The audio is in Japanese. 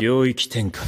領域展開